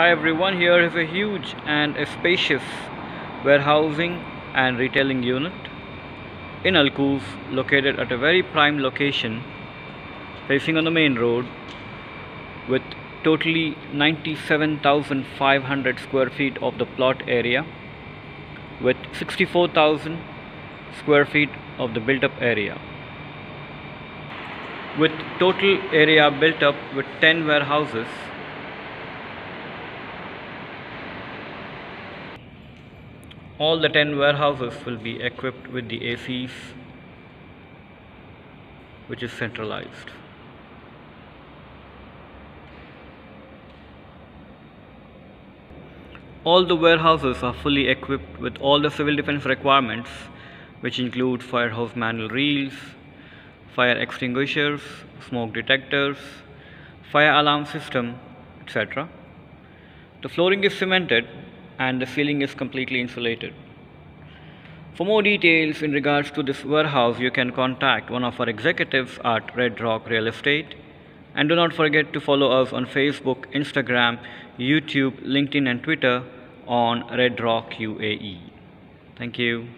Hi everyone, here is a huge and a spacious warehousing and retailing unit in Al located at a very prime location facing on the main road with totally 97,500 square feet of the plot area with 64,000 square feet of the built up area. With total area built up with 10 warehouses all the 10 warehouses will be equipped with the ACs which is centralized. All the warehouses are fully equipped with all the civil defense requirements which include fire hose manual reels fire extinguishers smoke detectors fire alarm system etc the flooring is cemented and the ceiling is completely insulated. For more details in regards to this warehouse, you can contact one of our executives at Red Rock Real Estate. And do not forget to follow us on Facebook, Instagram, YouTube, LinkedIn and Twitter on Red Rock UAE. Thank you.